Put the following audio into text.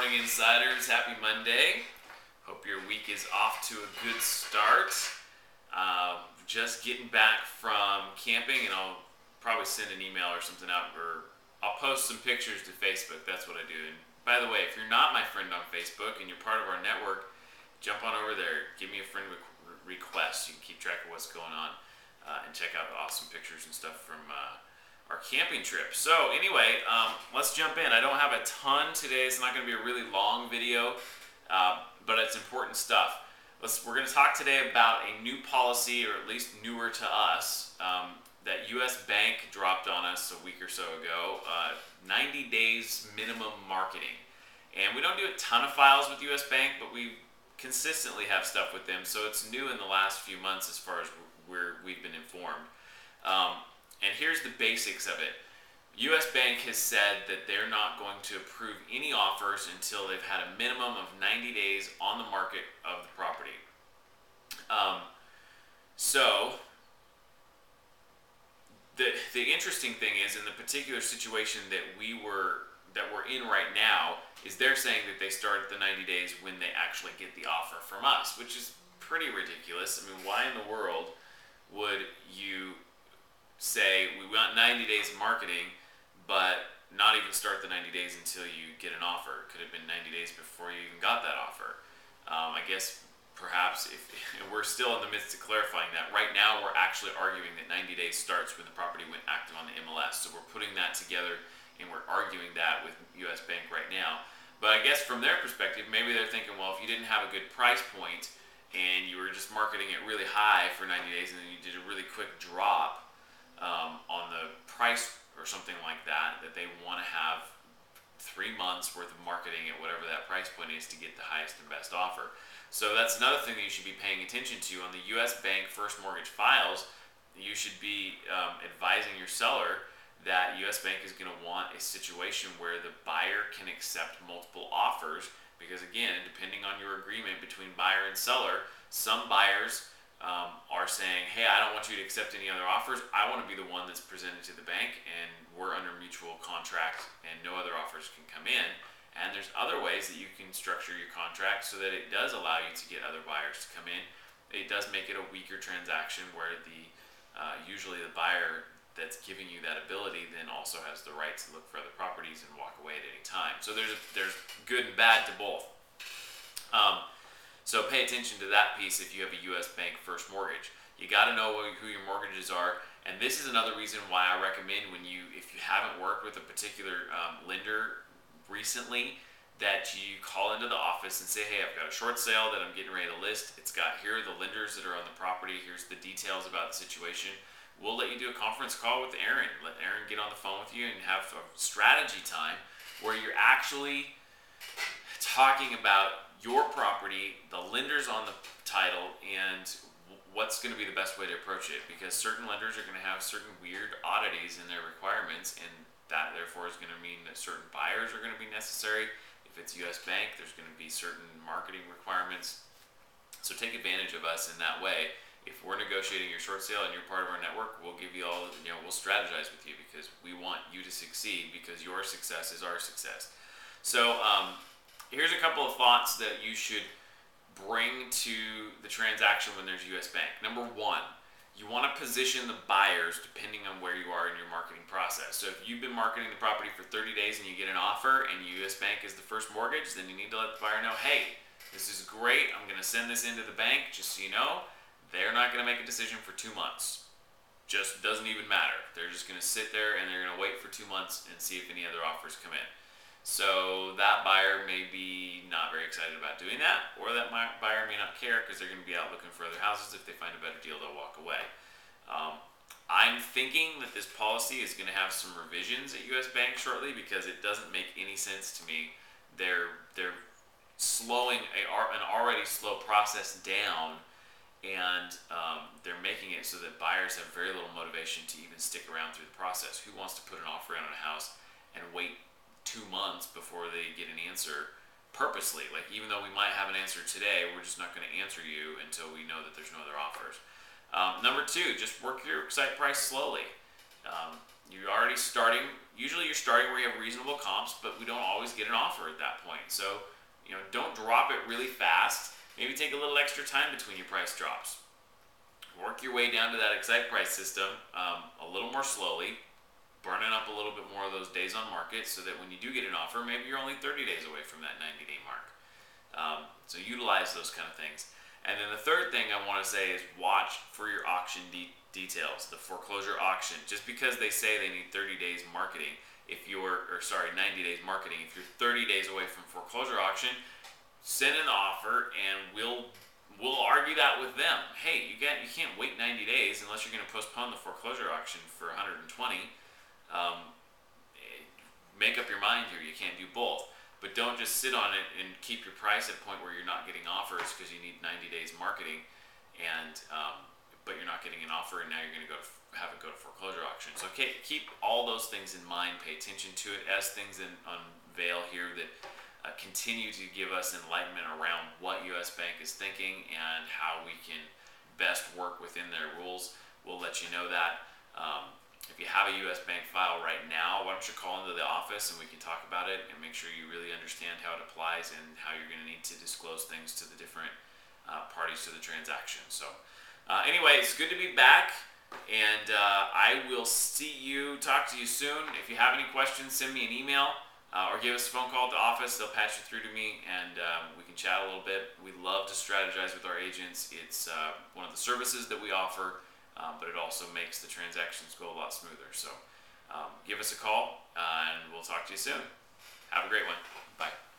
morning, insiders. Happy Monday. Hope your week is off to a good start. Uh, just getting back from camping, and I'll probably send an email or something out, or I'll post some pictures to Facebook. That's what I do. And by the way, if you're not my friend on Facebook and you're part of our network, jump on over there. Give me a friend re- request. You can keep track of what's going on uh, and check out the awesome pictures and stuff from. Uh, our camping trip. So anyway, um, let's jump in. I don't have a ton today. It's not going to be a really long video, uh, but it's important stuff. Let's, we're going to talk today about a new policy, or at least newer to us, um, that U.S. Bank dropped on us a week or so ago. Uh, 90 days minimum marketing, and we don't do a ton of files with U.S. Bank, but we consistently have stuff with them. So it's new in the last few months as far as we're, we've been informed. Um, and here's the basics of it. US Bank has said that they're not going to approve any offers until they've had a minimum of 90 days on the market of the property. Um, so, the, the interesting thing is, in the particular situation that we were that we're in right now, is they're saying that they start the 90 days when they actually get the offer from us, which is pretty ridiculous. I mean, why in the world would you say we want 90 days of marketing, but not even start the 90 days until you get an offer. Could have been 90 days before you even got that offer. Um, I guess perhaps if we're still in the midst of clarifying that. Right now, we're actually arguing that 90 days starts when the property went active on the MLS. So we're putting that together and we're arguing that with US Bank right now. But I guess from their perspective, maybe they're thinking, well, if you didn't have a good price point and you were just marketing it really high for 90 days and then you did a really quick drop, um, on the price or something like that, that they want to have three months worth of marketing at whatever that price point is to get the highest and best offer. So that's another thing that you should be paying attention to on the U.S. Bank first mortgage files. You should be um, advising your seller that U.S. Bank is going to want a situation where the buyer can accept multiple offers because again, depending on your agreement between buyer and seller, some buyers um, are saying, hey, I don't want you to accept any other offers. I want to be the one that's presented to the bank, and we're under mutual contract, and no other offers can come in. And there's other ways that you can structure your contract so that it does allow you to get other buyers to come in. It does make it a weaker transaction where the uh, usually the buyer that's giving you that ability then also has the right to look for other properties and walk away at any time. So there's a, there's good and bad to both. Um, so pay attention to that piece if you have a U.S. Bank first mortgage. You got to know who your mortgages are, and this is another reason why I recommend when you, if you haven't worked with a particular um, lender recently, that you call into the office and say, hey, I've got a short sale that I'm getting ready to list. It's got here the lenders that are on the property. Here's the details about the situation. We'll let you do a conference call with Aaron. Let Aaron get on the phone with you and have a strategy time where you're actually talking about your property, the lenders on the title, and what's going to be the best way to approach it because certain lenders are going to have certain weird oddities in their requirements and that therefore is going to mean that certain buyers are going to be necessary. If it's US Bank there's going to be certain marketing requirements. So take advantage of us in that way. If we're negotiating your short sale and you're part of our network we'll give you all you know we'll strategize with you because we want you to succeed because your success is our success. So um, here's a couple of thoughts that you should bring to the transaction when there's US Bank. Number one, you want to position the buyers depending on where you are in your marketing process. So if you've been marketing the property for 30 days and you get an offer and US Bank is the first mortgage, then you need to let the buyer know, hey, this is great. I'm going to send this into the bank just so you know. They're not going to make a decision for two months. Just doesn't even matter. They're just going to sit there and they're going to wait for two months and see if any other offers come in. So that buyer may be not very excited about doing that, or that buyer may not care because they're going to be out looking for other houses. If they find a better deal, they'll walk away. Um, I'm thinking that this policy is going to have some revisions at U.S. Bank shortly because it doesn't make any sense to me. They're they're slowing a, an already slow process down, and um, they're making it so that buyers have very little motivation to even stick around through the process. Who wants to put an offer in on a house and wait two months before they get an answer purposely. Like, even though we might have an answer today, we're just not going to answer you until we know that there's no other offers. Um, number two, just work your excite price slowly. Um, you're already starting. Usually, you're starting where you have reasonable comps, but we don't always get an offer at that point. So, you know, don't drop it really fast. Maybe take a little extra time between your price drops. Work your way down to that excite price system um, a little more slowly, burning up a little bit more of those days on market, so that when you do get an offer, maybe you're only 30 days away from that 90 day mark. Um, so utilize those kind of things. And then the third thing I want to say is watch for your auction de- details, the foreclosure auction. Just because they say they need 30 days marketing, if you're, or sorry, 90 days marketing, if you're 30 days away from foreclosure auction, send an offer and we'll we'll argue that with them. Hey, you can't you can't wait 90 days unless you're going to postpone the foreclosure auction for 120. Um, make up your mind here. You can't do both. But don't just sit on it and keep your price at a point where you're not getting offers because you need 90 days marketing, and um, but you're not getting an offer, and now you're going to go to, have it go to foreclosure auction. So keep all those things in mind. Pay attention to it as things in, unveil here that uh, continue to give us enlightenment around what U.S. Bank is thinking and how we can best work within their rules. We'll let you know that. Um, if you have a U.S. Bank file right now, why don't you call into the office and we can talk about it and make sure you really understand how it applies and how you're going to need to disclose things to the different uh, parties to the transaction. So, uh, anyway, it's good to be back, and uh, I will see you, talk to you soon. If you have any questions, send me an email. Uh, or give us a phone call at the office. They'll patch you through to me, and um, we can chat a little bit. We love to strategize with our agents. It's uh, one of the services that we offer um, but it also makes the transactions go a lot smoother. So um, give us a call, uh, and we'll talk to you soon. Have a great one. Bye.